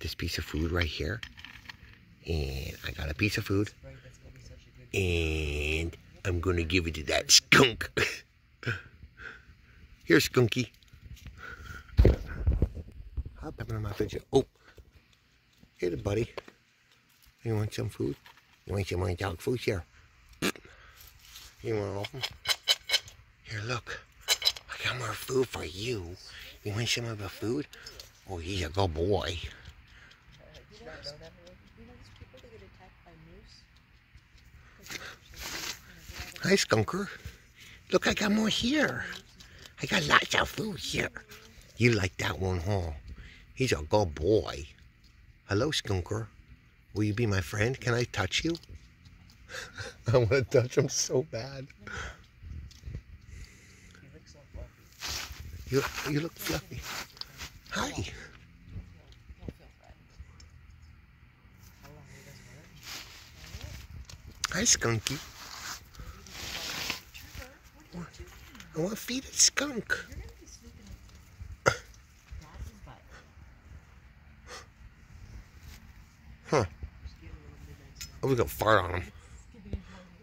this piece of food right here. And I got a piece of food. And I'm gonna give it to that skunk. Here, Skunky. Hop up in my picture. Oh, here, buddy. You want some food? You want some my dog food? Here. You want all of them? Here, look. I got more food for you. You want some of the food? Oh, he's a good boy. Hi, Skunker. Look, I got more here. I got lots of food here. You like that one, huh? He's a good boy. Hello, Skunker. Will you be my friend? Can I touch you? I want to touch him so bad. You, you look fluffy. Hi. Hi, Skunky. I want to feed a skunk. Huh. Oh, I was gonna fart on him.